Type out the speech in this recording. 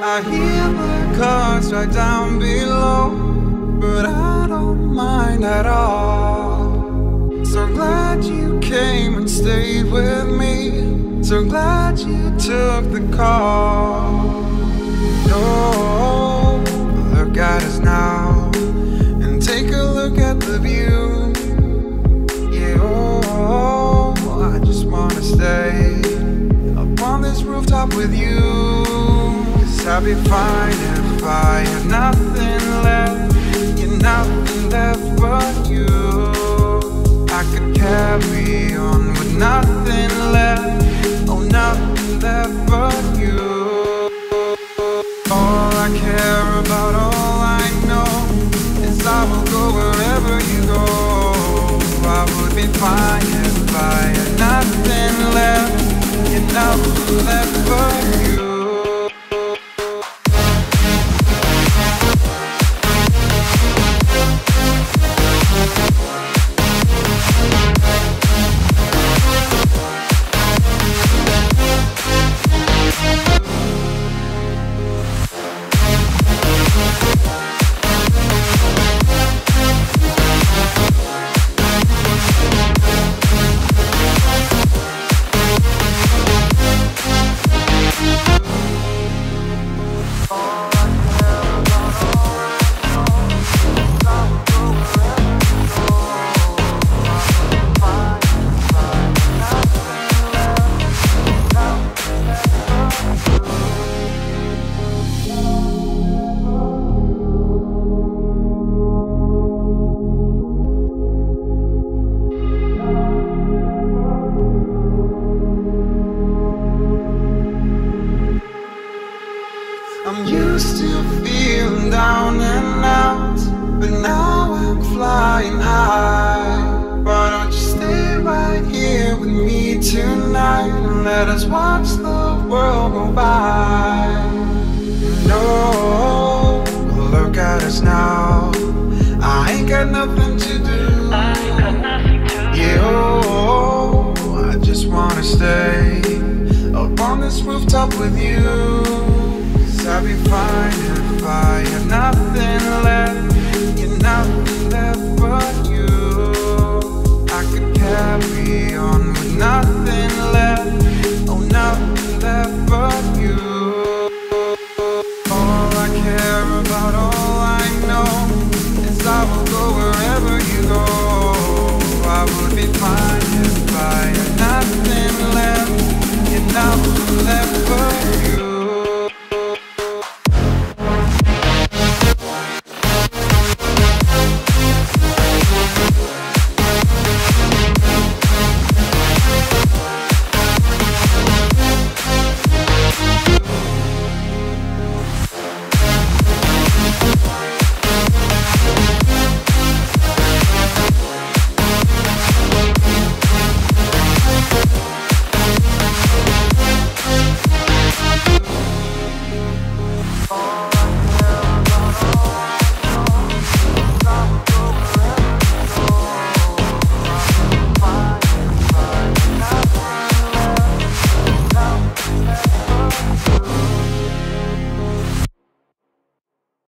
I hear the cars right down below, but I don't mind at all. So glad you came and stayed with me. So glad you took the call. No, look at us now and take a look at the view. Yeah, oh, I just wanna stay up on this rooftop with you. I'd be fine if I had nothing left. Used to feeling down and out, but now I'm flying high. Why don't you stay right here with me tonight and let us watch the world go by? No, look at us now. I ain't got nothing to do. Yeah, oh, I just wanna stay up on this rooftop with you. I'd be fine if I had nothing left.